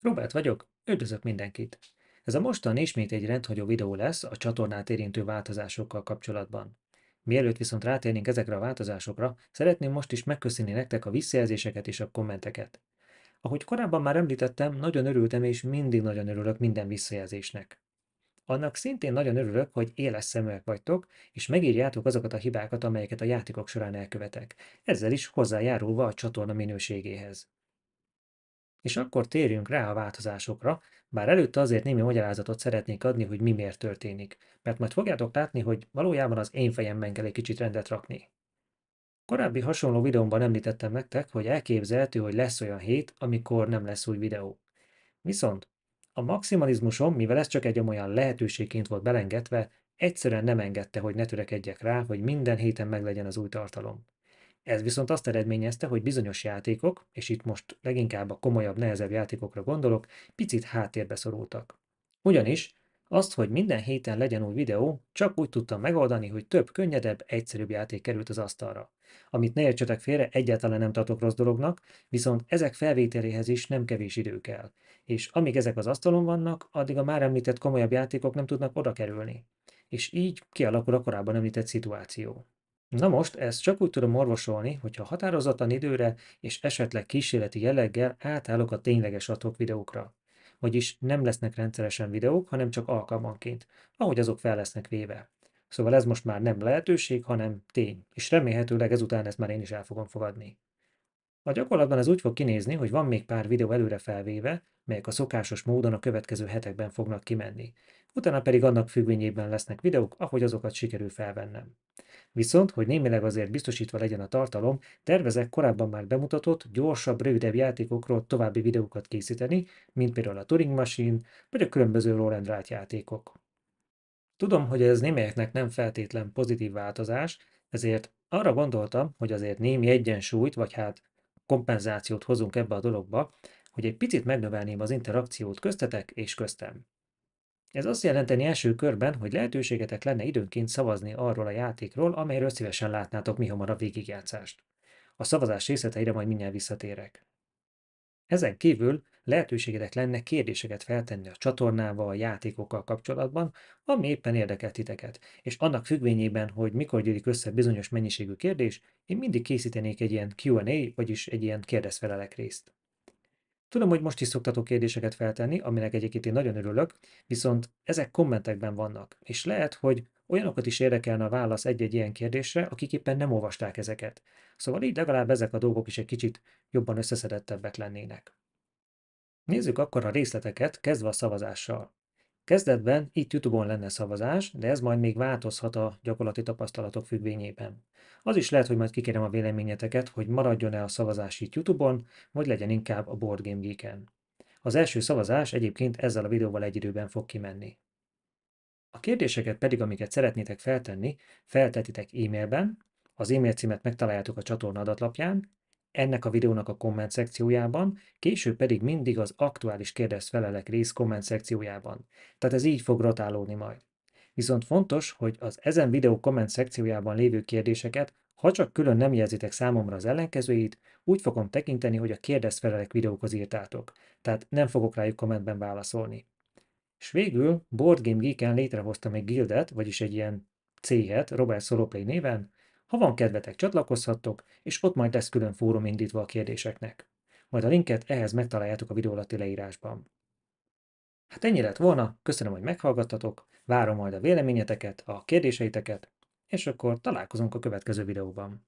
Robert vagyok, üdvözlök mindenkit! Ez a mostani ismét egy rendhagyó videó lesz a csatornát érintő változásokkal kapcsolatban. Mielőtt viszont rátérnénk ezekre a változásokra, szeretném most is megköszönni nektek a visszajelzéseket és a kommenteket. Ahogy korábban már említettem, nagyon örültem és mindig nagyon örülök minden visszajelzésnek. Annak szintén nagyon örülök, hogy éles szeműek vagytok, és megírjátok azokat a hibákat, amelyeket a játékok során elkövetek, ezzel is hozzájárulva a csatorna minőségéhez. És akkor térjünk rá a változásokra, bár előtte azért némi magyarázatot szeretnék adni, hogy mi miért történik, mert majd fogjátok látni, hogy valójában az én fejemben kell egy kicsit rendet rakni. Korábbi hasonló videómban említettem nektek, hogy elképzelhető, hogy lesz olyan hét, amikor nem lesz új videó. Viszont a maximalizmusom, mivel ez csak egy olyan lehetőségként volt belengedve, egyszerűen nem engedte, hogy ne törekedjek rá, hogy minden héten meglegyen az új tartalom. Ez viszont azt eredményezte, hogy bizonyos játékok, és itt most leginkább a komolyabb, nehezebb játékokra gondolok, picit háttérbe szorultak. Ugyanis azt, hogy minden héten legyen új videó, csak úgy tudtam megoldani, hogy több könnyedebb, egyszerűbb játék került az asztalra. Amit ne értsetek félre, egyáltalán nem tartok rossz dolognak, viszont ezek felvételéhez is nem kevés idő kell. És amíg ezek az asztalon vannak, addig a már említett komolyabb játékok nem tudnak oda kerülni. És így kialakul a korábban említett szituáció. Na most ezt csak úgy tudom orvosolni, hogyha határozatlan időre és esetleg kísérleti jelleggel átállok a tényleges atok videókra. Vagyis nem lesznek rendszeresen videók, hanem csak alkalmanként, ahogy azok fel lesznek véve. Szóval ez most már nem lehetőség, hanem tény, és remélhetőleg ezután ezt már én is el fogom fogadni. A gyakorlatban ez úgy fog kinézni, hogy van még pár videó előre felvéve, melyek a szokásos módon a következő hetekben fognak kimenni. Utána pedig annak függvényében lesznek videók, ahogy azokat sikerül felvennem. Viszont, hogy némileg azért biztosítva legyen a tartalom, tervezek korábban már bemutatott, gyorsabb, rövidebb játékokról további videókat készíteni, mint például a Turing Machine, vagy a különböző Roland Wright játékok. Tudom, hogy ez némelyeknek nem feltétlen pozitív változás, ezért arra gondoltam, hogy azért némi egyensúlyt, vagy hát kompenzációt hozunk ebbe a dologba, hogy egy picit megnövelném az interakciót köztetek és köztem. Ez azt jelenteni első körben, hogy lehetőségetek lenne időnként szavazni arról a játékról, amelyről szívesen látnátok mi hamarabb végigjátszást. A szavazás részleteire majd mindjárt visszatérek. Ezen kívül lehetőségetek lenne kérdéseket feltenni a csatornával, a játékokkal kapcsolatban, ami éppen érdekel titeket, és annak függvényében, hogy mikor gyűlik össze bizonyos mennyiségű kérdés, én mindig készítenék egy ilyen Q&A, vagyis egy ilyen kérdezfelelek részt. Tudom, hogy most is szoktatok kérdéseket feltenni, aminek egyébként én nagyon örülök, viszont ezek kommentekben vannak, és lehet, hogy olyanokat is érdekelne a válasz egy-egy ilyen kérdésre, akik éppen nem olvasták ezeket. Szóval így legalább ezek a dolgok is egy kicsit jobban összeszedettebbek lennének. Nézzük akkor a részleteket, kezdve a szavazással. Kezdetben itt YouTube-on lenne szavazás, de ez majd még változhat a gyakorlati tapasztalatok függvényében. Az is lehet, hogy majd kikérem a véleményeteket, hogy maradjon-e a szavazás itt YouTube-on, vagy legyen inkább a Board Game Geek-en. Az első szavazás egyébként ezzel a videóval egy időben fog kimenni. A kérdéseket pedig, amiket szeretnétek feltenni, feltetitek e-mailben, az e-mail címet megtaláljátok a csatorna adatlapján, ennek a videónak a komment szekciójában, később pedig mindig az aktuális kérdez felelek rész komment szekciójában. Tehát ez így fog rotálódni majd. Viszont fontos, hogy az ezen videó komment szekciójában lévő kérdéseket, ha csak külön nem jelzitek számomra az ellenkezőit, úgy fogom tekinteni, hogy a kérdez felelek videókhoz írtátok, tehát nem fogok rájuk kommentben válaszolni. És végül Board Game Geek-en létrehoztam egy guildet, vagyis egy ilyen céget Robert Soloplay néven, ha van kedvetek, csatlakozhattok, és ott majd lesz külön fórum indítva a kérdéseknek. Majd a linket ehhez megtaláljátok a videó alatti leírásban. Hát ennyi lett volna, köszönöm, hogy meghallgattatok, várom majd a véleményeteket, a kérdéseiteket, és akkor találkozunk a következő videóban.